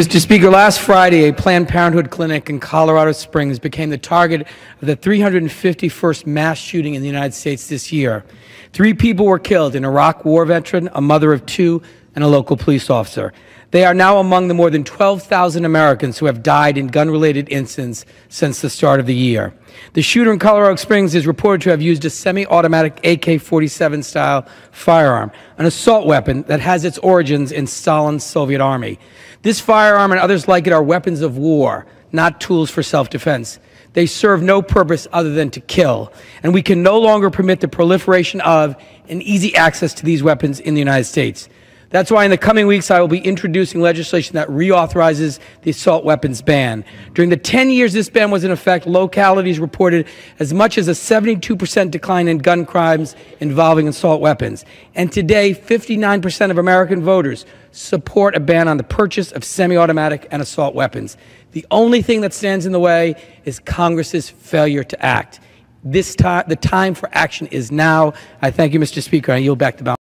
Mr. Speaker, last Friday, a Planned Parenthood clinic in Colorado Springs became the target of the 351st mass shooting in the United States this year. Three people were killed an Iraq war veteran, a mother of two, and a local police officer. They are now among the more than 12,000 Americans who have died in gun related incidents since the start of the year. The shooter in Colorado Springs is reported to have used a semi automatic AK 47 style firearm, an assault weapon that has its origins in Stalin's Soviet army. This firearm and others like it are weapons of war, not tools for self defense. They serve no purpose other than to kill, and we can no longer permit the proliferation of and easy access to these weapons in the United States. That's why in the coming weeks I will be introducing legislation that reauthorizes the assault weapons ban. During the 10 years this ban was in effect, localities reported as much as a 72% decline in gun crimes involving assault weapons. And today, 59% of American voters support a ban on the purchase of semi automatic and assault weapons. The only thing that stands in the way is Congress's failure to act. This time, the time for action is now. I thank you, Mr. Speaker. I yield back the balance.